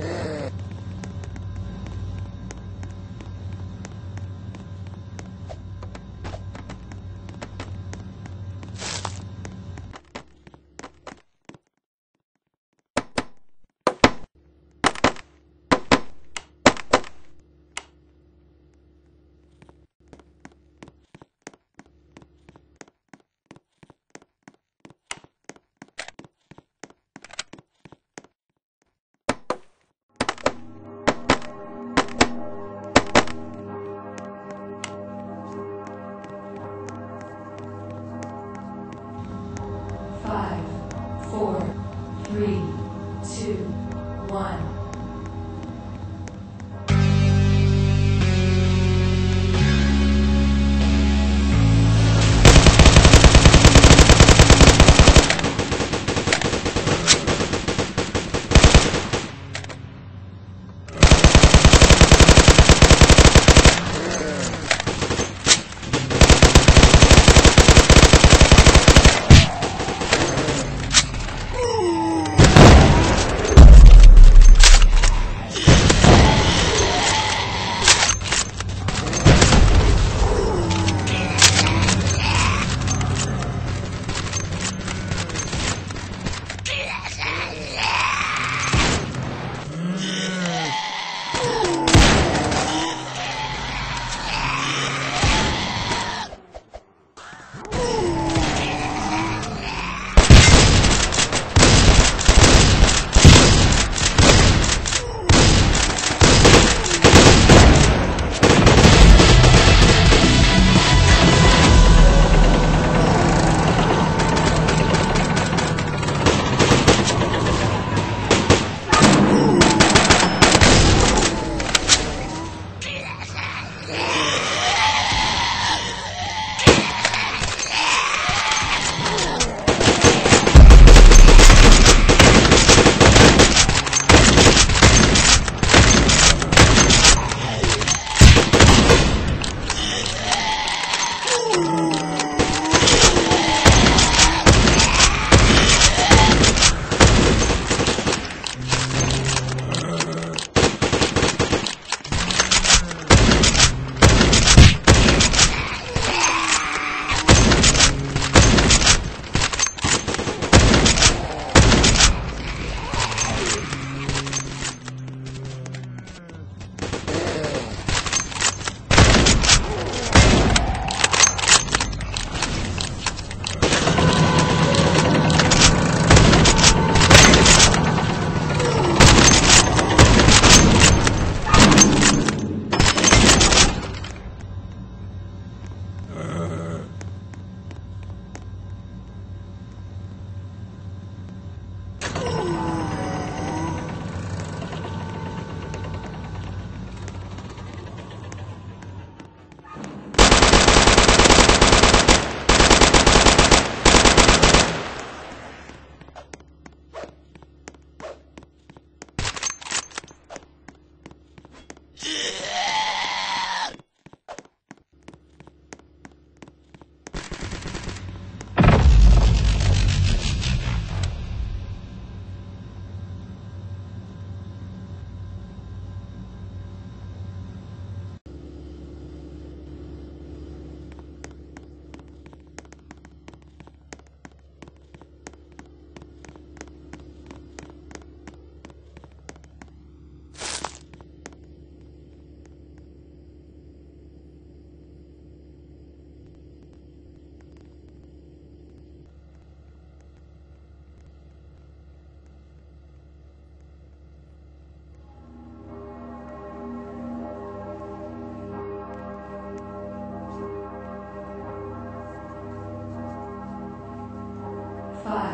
Yeah.